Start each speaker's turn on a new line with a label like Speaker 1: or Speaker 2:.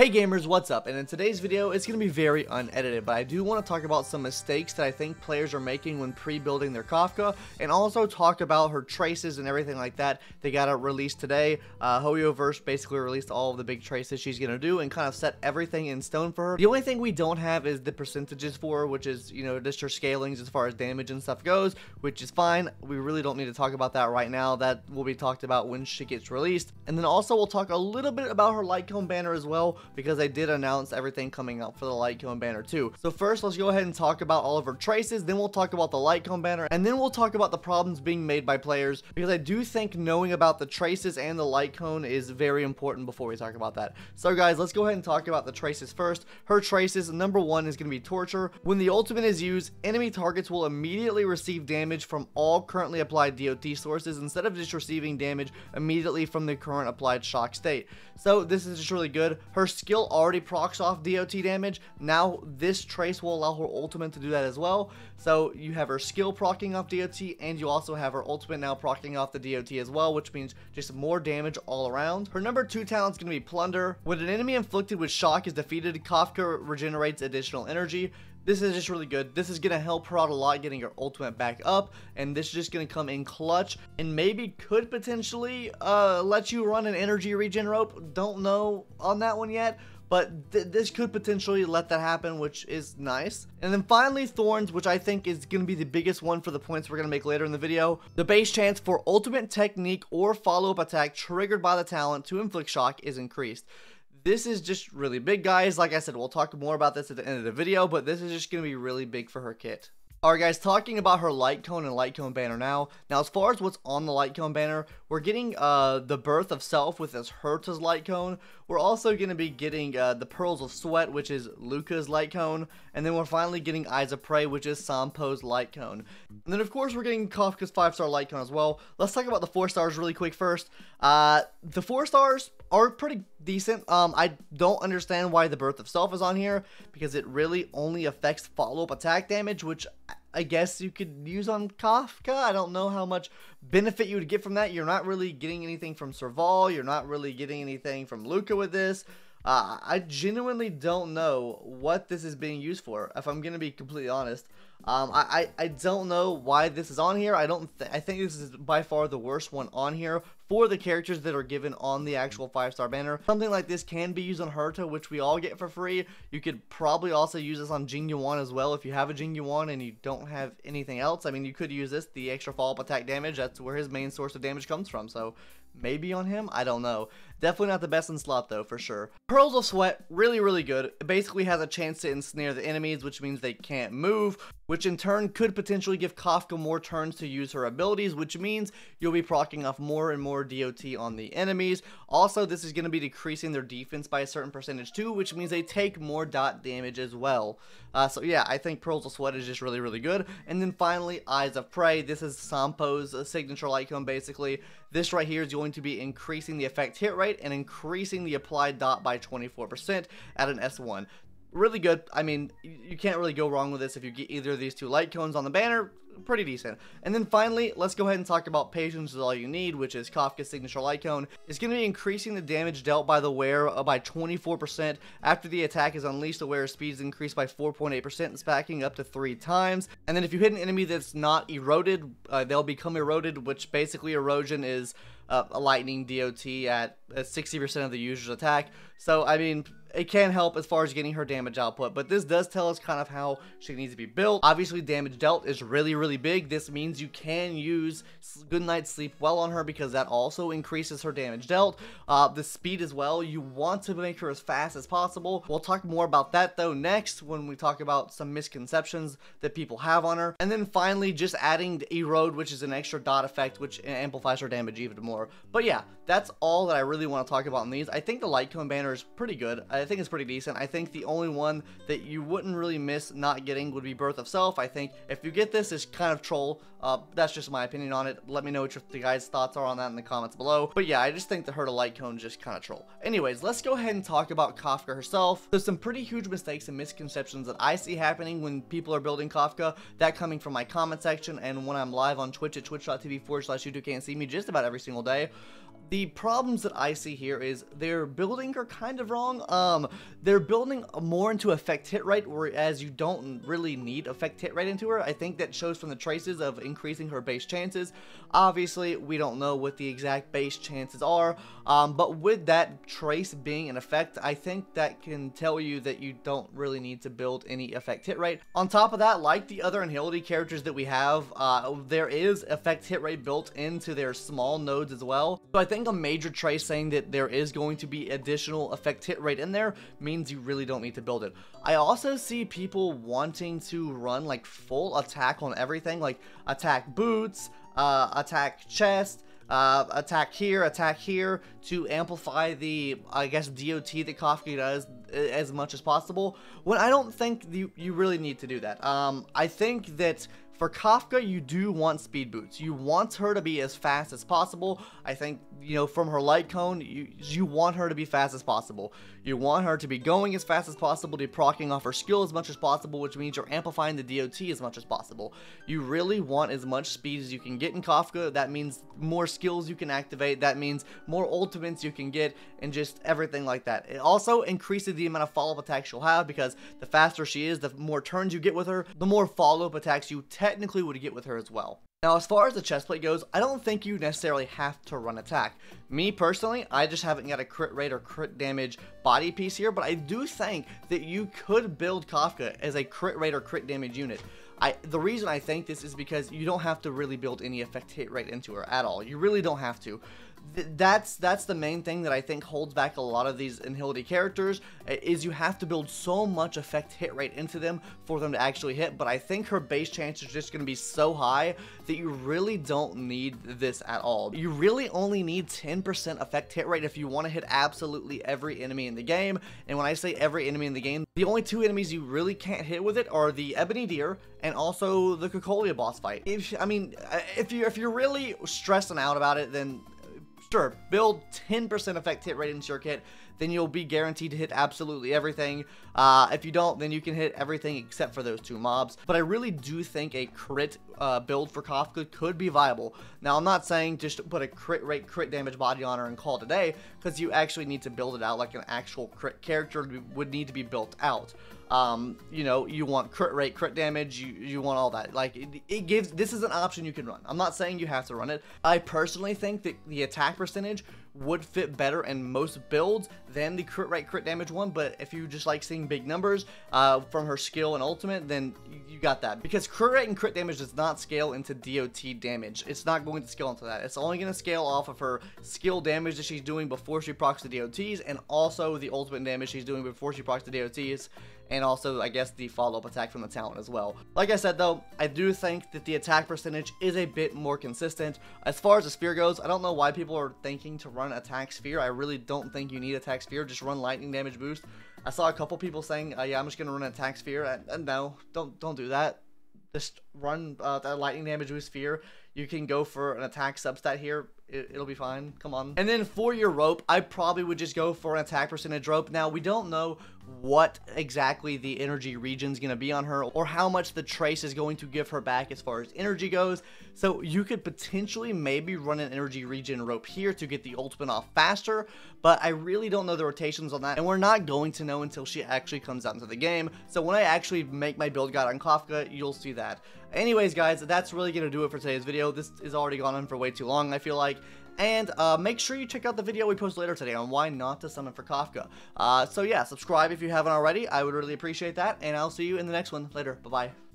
Speaker 1: Hey gamers, what's up? And in today's video, it's going to be very unedited, but I do want to talk about some mistakes that I think players are making when pre-building their Kafka, and also talk about her traces and everything like that. They got released today. Uh, Hoyoverse basically released all of the big traces she's going to do and kind of set everything in stone for her. The only thing we don't have is the percentages for her, which is, you know, just her scalings as far as damage and stuff goes, which is fine. We really don't need to talk about that right now. That will be talked about when she gets released. And then also we'll talk a little bit about her Light Cone banner as well, because I did announce everything coming up for the Light Cone banner too. So first, let's go ahead and talk about all of her traces, then we'll talk about the Light Cone banner, and then we'll talk about the problems being made by players, because I do think knowing about the traces and the Light Cone is very important before we talk about that. So guys, let's go ahead and talk about the traces first. Her traces, number one is going to be Torture. When the ultimate is used, enemy targets will immediately receive damage from all currently applied DOT sources instead of just receiving damage immediately from the current applied shock state. So this is just really good. Her skill already procs off DOT damage. Now this trace will allow her ultimate to do that as well. So you have her skill proccing off DOT and you also have her ultimate now proccing off the DOT as well, which means just more damage all around. Her number two talent is going to be Plunder. When an enemy inflicted with shock is defeated, Kafka regenerates additional energy. This is just really good. This is going to help her out a lot getting her ultimate back up. And this is just going to come in clutch. And maybe could potentially uh, let you run an energy regen rope. Don't know on that one yet. But th this could potentially let that happen, which is nice. And then finally, Thorns, which I think is going to be the biggest one for the points we're going to make later in the video. The base chance for ultimate technique or follow-up attack triggered by the talent to inflict shock is increased this is just really big, guys. Like I said, we'll talk more about this at the end of the video, but this is just going to be really big for her kit. Alright guys, talking about her light cone and light cone banner now. Now as far as what's on the light cone banner, we're getting uh, the birth of self with this Herta's light cone. We're also going to be getting uh, the pearls of sweat, which is Luka's light cone. And then we're finally getting eyes of prey, which is Sampo's light cone. And then of course we're getting Kafka's 5 star light cone as well. Let's talk about the 4 stars really quick first. Uh, the 4 stars are pretty decent. Um, I don't understand why the birth of self is on here because it really only affects follow-up attack damage, which I guess you could use on Kafka. I don't know how much benefit you would get from that. You're not really getting anything from Serval. You're not really getting anything from Luka with this. Uh, I genuinely don't know what this is being used for, if I'm going to be completely honest. Um, I, I, I, don't know why this is on here. I don't. Th I think this is by far the worst one on here for the characters that are given on the actual 5-star banner. Something like this can be used on Herta, which we all get for free. You could probably also use this on Jing Yuan as well if you have a Jing Yuan and you don't have anything else. I mean, you could use this, the extra follow-up attack damage. That's where his main source of damage comes from. So maybe on him? I don't know. Definitely not the best in slot though, for sure. Pearls of Sweat, really, really good. It basically has a chance to ensnare the enemies, which means they can't move, which in turn could potentially give Kafka more turns to use her abilities, which means you'll be proccing off more and more DOT on the enemies. Also, this is going to be decreasing their defense by a certain percentage too, which means they take more dot damage as well. Uh, so yeah, I think Pearls of Sweat is just really, really good. And then finally, Eyes of Prey. This is Sampo's uh, signature cone basically. This right here is going to be increasing the effect hit rate and increasing the applied dot by 24% at an S1 really good. I mean, you can't really go wrong with this if you get either of these two light cones on the banner pretty decent. And then finally, let's go ahead and talk about Patience is All You Need, which is Kafka's signature light cone. It's going to be increasing the damage dealt by the wearer by 24% after the attack is unleashed. The wearer's speed is increased by 4.8% and spacking up to three times. And then if you hit an enemy that's not eroded, uh, they'll become eroded, which basically erosion is uh, a lightning DOT at 60% of the user's attack. So, I mean, it can help as far as getting her damage output, but this does tell us kind of how she needs to be built. Obviously, damage dealt is really, really big. This means you can use Good Night Sleep well on her because that also increases her damage dealt. Uh, the speed as well, you want to make her as fast as possible. We'll talk more about that though next when we talk about some misconceptions that people have on her. And then finally, just adding Erode, which is an extra dot effect, which amplifies her damage even more. But yeah, that's all that I really want to talk about in these. I think the Light Cone banner is pretty good. I think it's pretty decent. I think the only one that you wouldn't really miss not getting would be Birth of Self. I think if you get this, it's kind of troll. Uh, that's just my opinion on it. Let me know what your the guys' thoughts are on that in the comments below. But yeah, I just think the Herta Light Cone is just kind of troll. Anyways, let's go ahead and talk about Kafka herself. There's some pretty huge mistakes and misconceptions that I see happening when people are building Kafka. That coming from my comment section and when I'm live on Twitch at twitch.tv forward slash YouTube can't see me just about every single day The problems that I see here is they're building her kind of wrong. Um, they're building more into effect hit rate, whereas you don't really need effect hit rate into her. I think that shows from the traces of increasing her base chances. Obviously, we don't know what the exact base chances are, um, but with that trace being an effect, I think that can tell you that you don't really need to build any effect hit rate. On top of that, like the other Nihility characters that we have, uh, there is effect hit rate built into their small nodes as well. So I think a major trace saying that there is going to be additional effect hit rate in there means you really don't need to build it. I also see people wanting to run like full attack on everything, like attack boots, uh, attack chest, uh, attack here, attack here to amplify the, I guess, DOT that Kafka does as much as possible. When I don't think you, you really need to do that. Um, I think that for Kafka, you do want speed boots. You want her to be as fast as possible. I think, you know, from her light cone, you, you want her to be fast as possible. You want her to be going as fast as possible, to be proccing off her skill as much as possible, which means you're amplifying the DOT as much as possible. You really want as much speed as you can get in Kafka. That means more skills you can activate. That means more ultimates you can get and just everything like that. It also increases the amount of follow-up attacks she'll have because the faster she is, the more turns you get with her, the more follow-up attacks you technically would get with her as well. Now, as far as the chest plate goes, I don't think you necessarily have to run attack. Me, personally, I just haven't got a crit rate or crit damage body piece here, but I do think that you could build Kafka as a crit rate or crit damage unit. I, the reason I think this is because you don't have to really build any effect hit rate into her at all. You really don't have to th that's that's the main thing that I think holds back a lot of these Nihility characters is you have to build so much effect hit rate into them for them to actually hit but I think her base chance is just going to be so high that you really don't need this at all. You really only need 10% effect hit rate if you want to hit absolutely every enemy in the game and when I say every enemy in the game the only two enemies you really can't hit with it are the Ebony Deer and also the Cocolia boss fight. If I mean uh, if you if you're really stressing out about it then Sure, build 10% effect hit rate into your kit, then you'll be guaranteed to hit absolutely everything. Uh, if you don't, then you can hit everything except for those two mobs. But I really do think a crit uh, build for Kafka could be viable. Now, I'm not saying just put a crit rate, crit damage body on her and call it a day, because you actually need to build it out like an actual crit character would need to be built out. Um, you know, you want crit rate, crit damage, you, you want all that. Like, it, it gives, this is an option you can run. I'm not saying you have to run it. I personally think that the attack percentage would fit better in most builds than the crit rate crit damage one but if you just like seeing big numbers uh, from her skill and ultimate then you got that. Because crit rate and crit damage does not scale into DOT damage. It's not going to scale into that. It's only going to scale off of her skill damage that she's doing before she procs the DOTs and also the ultimate damage she's doing before she procs the DOTs and also I guess the follow-up attack from the talent as well. Like I said though, I do think that the attack percentage is a bit more consistent. As far as the sphere goes, I don't know why people are thinking to run attack sphere. I really don't think you need attack sphere, just run lightning damage boost. I saw a couple people saying, uh, yeah, I'm just gonna run attack sphere. And, and no, don't don't do that. Just run uh, that lightning damage boost sphere. You can go for an attack substat here it, will be fine. Come on. And then for your rope, I probably would just go for an attack percentage rope. Now, we don't know what exactly the energy regen is going to be on her or how much the trace is going to give her back as far as energy goes. So you could potentially maybe run an energy regen rope here to get the ultimate off faster, but I really don't know the rotations on that, and we're not going to know until she actually comes out into the game. So when I actually make my build guide on Kafka, you'll see that. Anyways, guys, that's really going to do it for today's video. This is already gone on for way too long, I feel like. And uh, make sure you check out the video we post later today on why not to summon for Kafka. Uh, so yeah, subscribe if you haven't already. I would really appreciate that. And I'll see you in the next one later. Bye-bye.